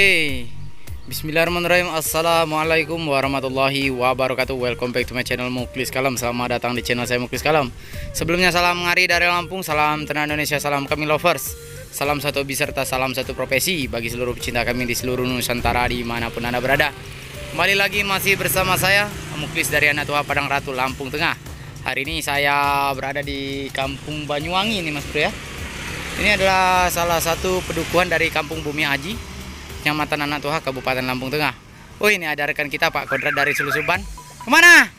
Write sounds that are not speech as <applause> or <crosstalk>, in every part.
Hey, Bismillahirrahmanirrahim. Assalamualaikum warahmatullahi wabarakatuh. Welcome back to my channel Muklis Kalam. Selamat datang di channel saya Muklis Kalam. Sebelumnya salam ngari dari Lampung Salam tenang Indonesia Salam kami lovers. Salam satu serta salam satu profesi Bagi seluruh pecinta kami di seluruh Nusantara Di mana pun anda berada. Kembali lagi masih bersama saya Muklis dari Anak Tua Padang Ratu Lampung Tengah. Hari ini saya berada di Kampung Banyuwangi nih mas bro ya. Ini adalah salah satu pedukuhan dari Kampung Bumi Aji Kecamatan Anak Tuha, Kabupaten Lampung Tengah. Oh ini ada rekan kita Pak Kodrat dari Sulusuban. Ke mana?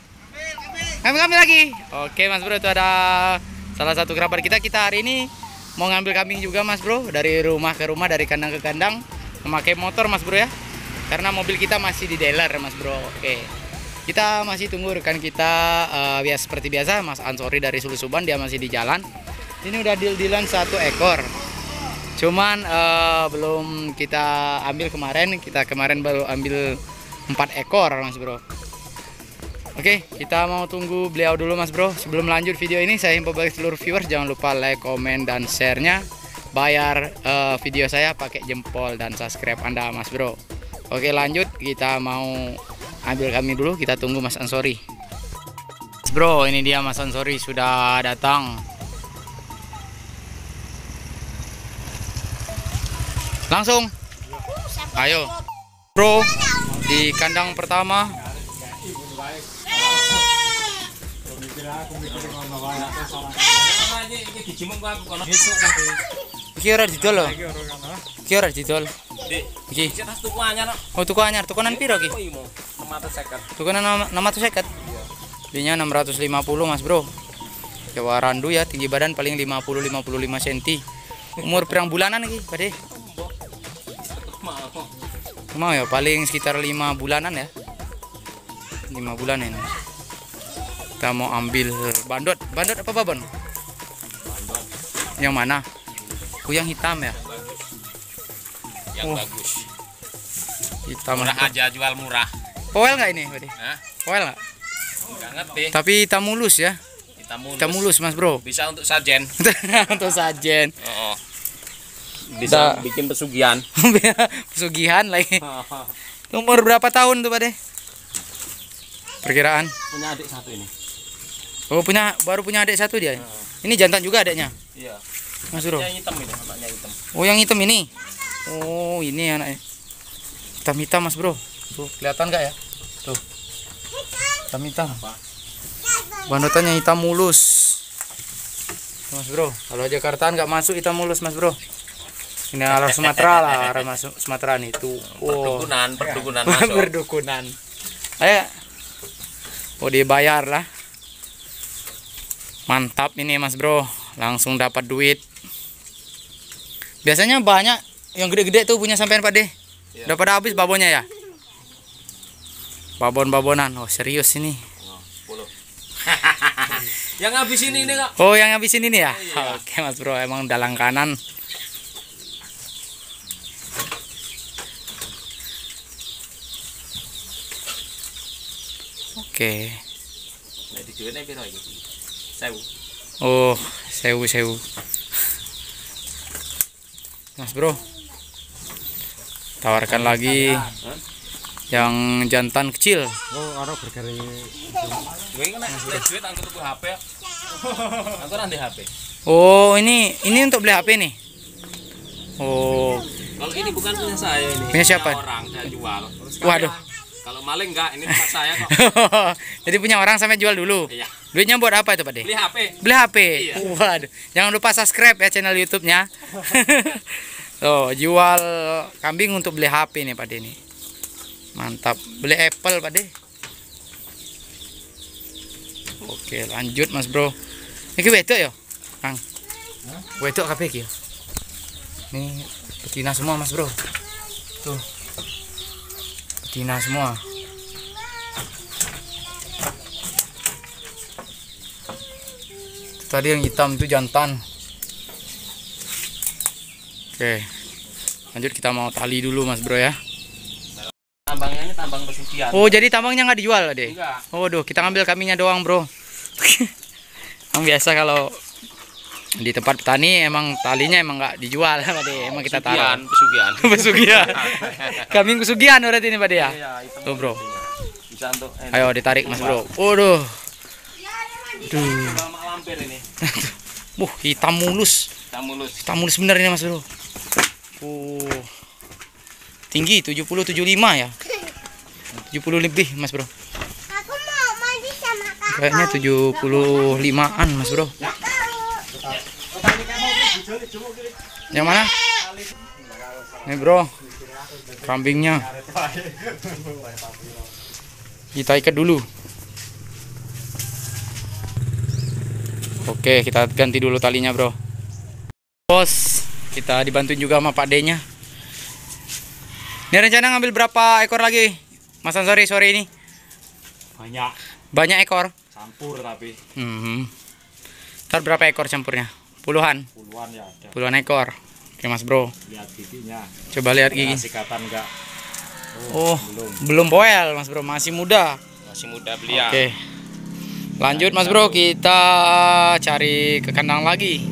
Kami kami lagi. Oke Mas Bro itu ada salah satu kerabat kita. Kita hari ini mau ngambil kambing juga Mas Bro dari rumah ke rumah dari kandang ke kandang memakai motor Mas Bro ya. Karena mobil kita masih di dealer Mas Bro. Oke. Kita masih tunggu rekan kita uh, biasa seperti biasa Mas Ansori dari Sulusuban dia masih di jalan. Ini udah deal-dealan satu ekor cuman uh, belum kita ambil kemarin kita kemarin baru ambil empat ekor mas bro Oke, kita mau tunggu beliau dulu mas bro. Sebelum lanjut video ini, saya himbau bagi seluruh viewers jangan lupa like, komen, dan share-nya. Bayar uh, video saya pakai jempol dan subscribe anda mas bro. Oke lanjut, kita mau ambil kami dulu. Kita tunggu mas Ansori. Mas bro, ini dia mas Ansori sudah datang. Langsung. Ayo. Bro, di kandang pertama. Iki ora didol lho. Iki ora didol. Iki. Oh tuku anyar, tukunan piro ki? Tukunan 650. Belinya 650 Mas Bro. Jawa Randu ya, tinggi badan paling 50 55 cm. Umur perang bulanan iki, Pade? Mau ya, paling sekitar lima bulanan ya. Lima bulan ini. Kita mau ambil bandot. Bandot apa babon? Bandot. Yang mana? Oh, yang hitam ya. Yang Oh. bagus. Hitam. Murah aja jual murah. Poel nggak ini? Hah? Poel nggak? Enggak ngerti. Tapi hitam mulus ya. Kita mulus. Hitam mulus, Mas Bro. Bisa untuk sajen. <laughs> Untuk sajen. Oh. Bisa Da- bikin pesugihan. <laughs> Pesugihan lagi. Umur berapa tahun tuh, Pade? Perkiraan. Punya adik satu ini. Oh, punya baru punya adik satu dia. Ini jantan juga adiknya. Iya. Mas Bro. Yang hitam ini, anaknya hitam. Oh, yang hitam ini. Oh, ini anaknya. Hitam-hitam, Mas Bro. Tuh, kelihatan nggak ya? Tuh. Hitam-hitam. Bandotannya hitam mulus. Mas Bro, kalau Jakarta nggak masuk hitam mulus, Mas Bro. Ini arah Sumatera lah, arah masuk Sumatera. Oh, Perdukunan, perdukunan <laughs> masuk. berdukunan. Ayo. Oh, dibayar lah. Mantap ini, Mas Bro. Langsung dapat duit. Biasanya banyak yang gede-gede tuh punya sampean Pak De. Iya. Udah pada habis babonnya ya? Babon-babonan. Oh, serius ini. Oh, 10. <laughs> Yang habis ini ini kok. Oh, yang habisin ini ya? Iya. Oke, Mas Bro. Emang udah langganan. Oke. Nek dijualnya piro iki? 1000. Oh, sewu sewu. Mas Bro. Tawarkan lagi yang jantan kecil. Oh, ora berkari. Gue nek nek duit aku tuku HP. Aku ora ndek HP. Oh, ini ini untuk beli HP nih. Oh, Kalau ini bukan punya saya ini. Punya siapa? orang saya jual. Waduh. Kalau maling enggak, ini tempat saya kok. <laughs> jadi punya orang sampai jual dulu. Iya. Duitnya buat apa itu Pak De? Beli HP. Beli HP. Iya. Waduh. Jangan lupa subscribe ya channel YouTube-nya. <laughs> Tuh, jual kambing untuk beli HP nih Pak De nih. Mantap. Beli Apple Pak De. Oke, lanjut Mas Bro. Iki wedok ya? Kang. Wedok kabeh iki. ya? Ini betina semua Mas Bro. Tuh. Betina semua. Tadi yang hitam itu jantan. Oke. Lanjut kita mau tali dulu Mas Bro ya. Tambangnya ini tambang pesugihan. Oh, jadi tambangnya nggak dijual, deh. Enggak. Oh, duh, kita ngambil kambingnya doang, Bro. <laughs> yang biasa kalau di tempat petani emang talinya emang nggak dijual <laughs> Pak De. Emang kita taruh. Pesugihan. pesugihan. <laughs> <laughs> Kambing pesugihan berarti ini Pak De ya? Iya, itu tuh bro. bisa untuk ayo ditarik mas bro. Waduh. Duh. Mak lampir ini. Wuh, hitam mulus. Kita mulus. hitam mulus bener ini mas bro. Uh tinggi 70 75 ya? 70 lebih mas bro. Aku mau mandi sama kakak. kayaknya 75an mas bro yang mana? Ini bro. Kambingnya. Kita ikat dulu. Oke kita ganti dulu talinya bro. Bos kita dibantu juga sama pak D nya ini rencana ngambil berapa ekor lagi? Mas Ansori sore ini. Banyak. Banyak ekor? Campur tapi. Hmm. Ntar berapa ekor campurnya? Puluhan, puluhan ya ada. puluhan ekor. Oke mas bro, Lihat giginya. coba lihat gigi. Sikatan enggak? Oh, belum. belum poel mas bro, masih muda. Masih muda belia. Oke, lanjut mas bro, kita cari ke kandang lagi.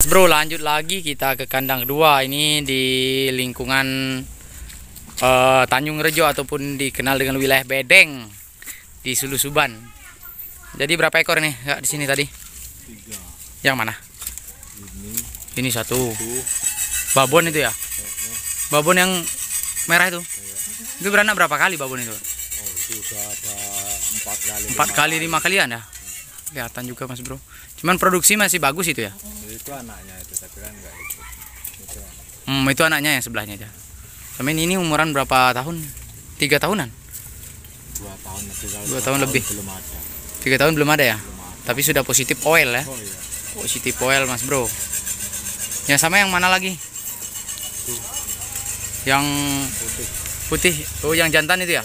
Mas bro, lanjut lagi kita ke kandang kedua. Ini di lingkungan eh, Tanjung Rejo ataupun dikenal dengan wilayah Bedeng di Sulusuban. Jadi berapa ekor nih Kak, di sini tadi? Tiga. Yang mana? Ini Ini satu. Babon itu ya? Babon yang merah itu? Itu beranak berapa kali babon itu? Oh itu udah ada empat kali. Empat kali, lima kalian ya? Kelihatan juga mas bro. Cuman produksi masih bagus itu ya? Itu anaknya itu tapi kan enggak itu. Itu Hmm, itu anaknya yang sebelahnya aja. Sama ini umuran berapa tahun? Tiga tahunan? dua tahun lebih. Dua tahun lebih. Belum ada. Tiga tahun belum ada ya? Belum ada. Tapi sudah positif oil ya? Oh iya. Positif oil mas bro. Yang sama yang mana lagi? Yang Putih. putih. Oh yang jantan itu ya?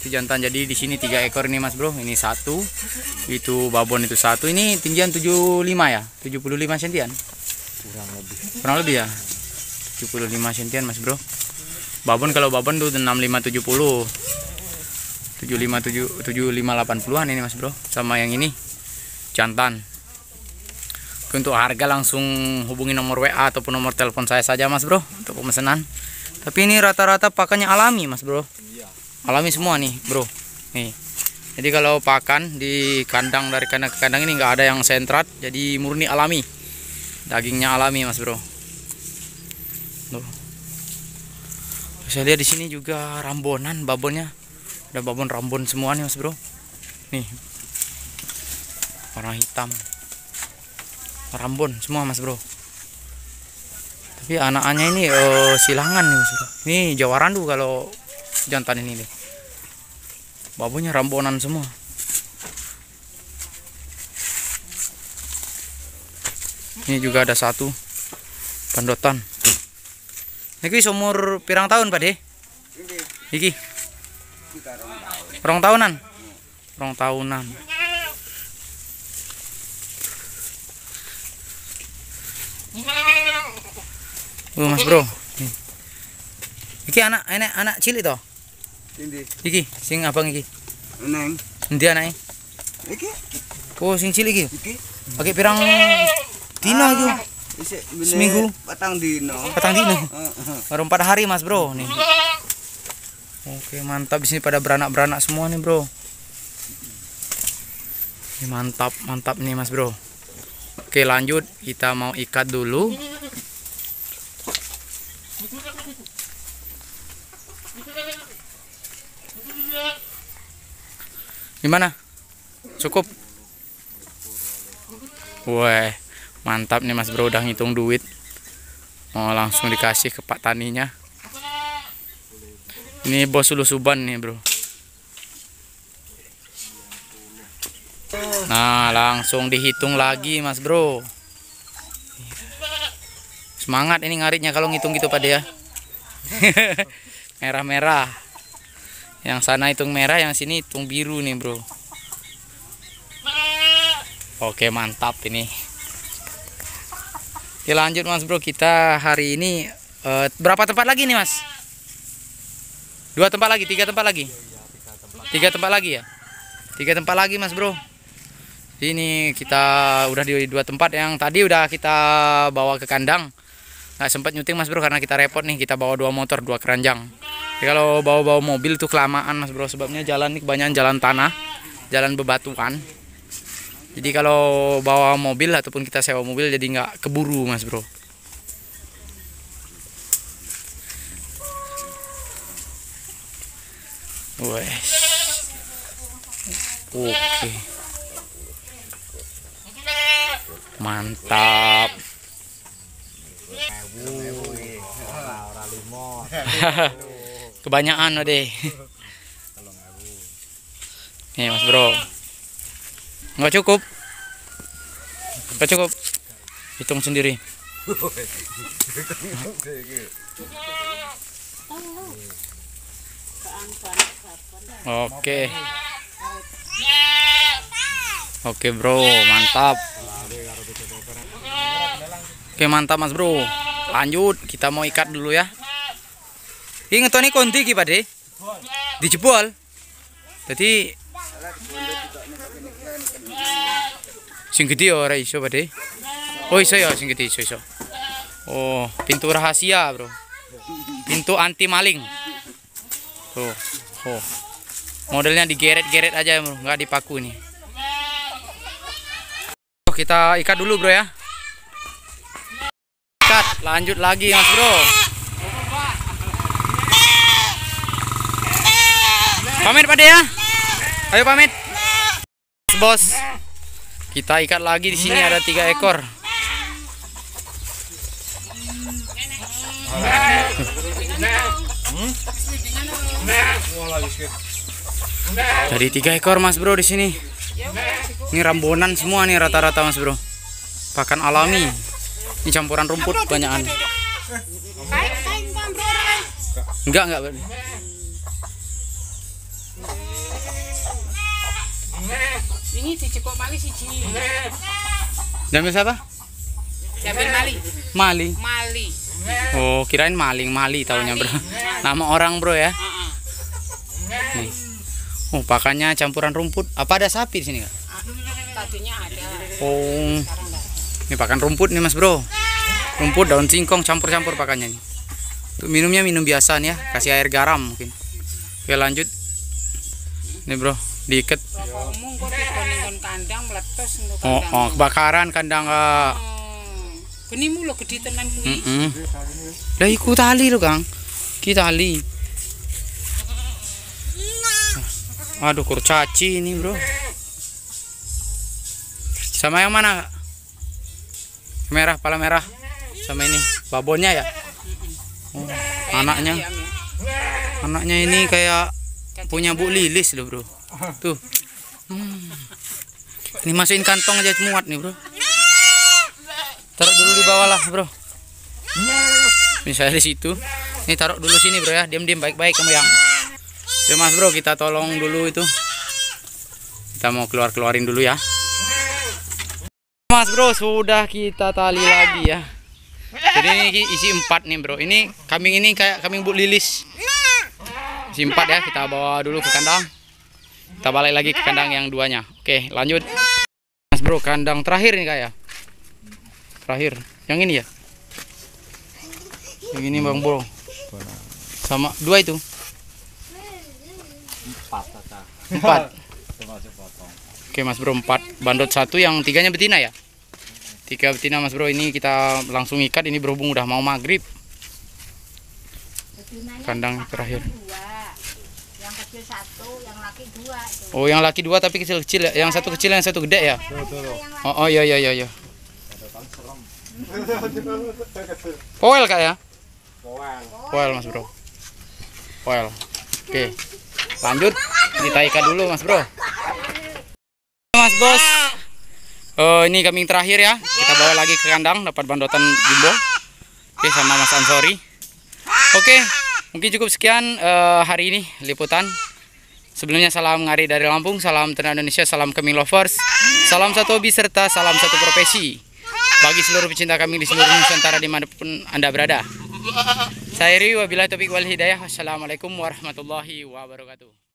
Itu jantan. Jadi di sini tiga ekor ini mas bro. Ini satu. Itu babon itu satu. Ini tinggian 75 ya? 75 sentian. Kurang lebih. Kurang lebih ya? 75 sentian mas bro. Babon kalau babon tuh 65 70. 75 7 75 80-an ini mas bro. Sama yang ini jantan. Untuk harga langsung hubungi nomor WA ataupun nomor telepon saya saja mas bro untuk pemesanan. Tapi ini rata-rata pakannya alami mas bro. Iya. Alami semua nih bro. Nih. Jadi kalau pakan di kandang dari kandang ke kandang ini nggak ada yang sentrat, jadi murni alami. Dagingnya alami mas bro. Tuh. Saya lihat di sini juga rambonan babonnya. Ada babon rambon semua nih mas bro. Nih. Warna hitam. Rambon semua mas bro. Tapi anak-anaknya ini eh, silangan nih mas bro. Ini jawarandu kalau jantan ini nih. Babonnya rambonan semua. Ini juga ada satu pandotan. Iki umur pirang tahun Pak De? Iki rong tahunan. Rong tahunan. Uh, Mas Bro. Iki anak anak anak cilik toh? Ini, Iki sing abang iki. neng, Endi anake? iki, Oh, sing cilik iki. iki, Pakai pirang dino isi Seminggu. patang dino. Patang dino. Baru 4 hari Mas Bro nih. Oke, mantap di sini pada beranak-beranak semua nih, Bro. Ini mantap, mantap nih Mas Bro. Oke, lanjut kita mau ikat dulu. Gimana? Cukup? Wah, mantap nih Mas Bro udah ngitung duit. Mau langsung dikasih ke Pak Taninya. Ini bos Ulu Suban nih, Bro. Nah, langsung dihitung lagi, Mas Bro. Semangat ini ngaritnya kalau ngitung gitu pada ya. <laughs> Merah-merah. Yang sana hitung merah, yang sini hitung biru nih, Bro. Oke, mantap ini. Oke, lanjut Mas Bro. Kita hari ini eh, berapa tempat lagi nih, Mas? Dua tempat lagi, tiga tempat lagi. Tiga tempat lagi ya? Tiga tempat lagi, Mas Bro. Ini kita udah di dua tempat yang tadi udah kita bawa ke kandang. Nggak sempat nyuting mas bro karena kita repot nih kita bawa dua motor dua keranjang. Jadi kalau bawa-bawa mobil tuh kelamaan mas bro sebabnya jalan nih kebanyakan jalan tanah, jalan bebatuan. Jadi kalau bawa mobil ataupun kita sewa mobil jadi nggak keburu mas bro. Wes. Oke. Mantap. <laughs> Kebanyakan deh. Nih Mas Bro. Nggak cukup. Nggak cukup. Hitung sendiri. Oke. Oke bro, mantap. Oke mantap mas bro. Lanjut, kita mau ikat dulu ya. Ini ngetoni konti ki pade. Dijebol. Jadi sing gede ora iso pade. Oh iso ya sing gede iso iso. Oh, pintu rahasia, Bro. Pintu anti maling. Tuh. Oh. Modelnya digeret-geret aja, Bro, nggak dipaku nih. Oh, kita ikat dulu, Bro ya. Ikat, lanjut lagi, Mas Bro. Pamit Pak ya. Ayo pamit. Bos. Kita ikat lagi di sini ada tiga ekor. Dari tiga ekor mas bro di sini. Ini rambonan semua nih rata-rata mas bro. Pakan alami. Ini campuran rumput banyakan. Enggak enggak. Ini dicekok mali siji. Jamil siapa? Jamil mali. Maling. Mali. Oh kirain maling mali taunya bro. Nama orang bro ya. Nih. Oh pakannya campuran rumput. Apa ada sapi di sini kak? Tadinya ada. Oh. Ini pakan rumput nih mas bro. Rumput daun singkong campur-campur pakannya nih. Untuk minumnya minum biasa nih ya. Kasih air garam mungkin. Oke lanjut. Nih bro kandang meletus untuk Oh, oh kebakaran kandang kak. Oh. Genimu lo gede tenan kuwi. Mm Lah iku tali lo kang. Ki tali. Aduh kurcaci ini bro. Sama yang mana? Merah, pala merah. Sama ini, babonnya ya? Oh, anaknya, Ayam ya. anaknya ini kayak punya Bu Lilis loh bro. Tuh. Hmm. Ini masukin kantong aja muat nih bro. Taruh dulu di bawah lah bro. Misalnya di situ. Ini taruh dulu sini bro ya. Diam-diam baik-baik kamu yang. Ya mas bro kita tolong dulu itu. Kita mau keluar-keluarin dulu ya. Mas bro sudah kita tali lagi ya. Jadi ini isi empat nih bro. Ini kambing ini kayak kambing bu lilis. Isi empat ya. Kita bawa dulu ke kandang. Kita balik lagi ke kandang yang duanya. Oke lanjut. Mas bro kandang terakhir nih kayak. Terakhir. Yang ini ya. Yang ini bang bro. Sama dua itu. Empat. Oke mas bro empat. Bandot satu yang tiganya betina ya. Tiga betina mas bro ini kita langsung ikat ini berhubung udah mau maghrib. Kandang terakhir. dua yang kecil satu yang laki dua Oh yang laki dua tapi kecil-kecil ya. Yang satu kecil yang satu gede ya. Oh, oh iya iya iya. iya. Poel kak ya? Poel mas bro. Poel. Oke. Lanjut kita ikat dulu mas bro. Mas bos. Oh ini kambing terakhir ya. Kita bawa lagi ke kandang dapat bandotan jumbo. Oke sama Mas Ansori. Oke, mungkin cukup sekian eh, hari ini liputan. Sebelumnya salam ngari dari Lampung, salam Ternak Indonesia, salam kambing lovers, salam satu hobi serta salam satu profesi. Bagi seluruh pecinta kambing di seluruh Nusantara di mana pun Anda berada. Saya Ri, wabillahi taufiq wal hidayah. Wassalamualaikum warahmatullahi wabarakatuh.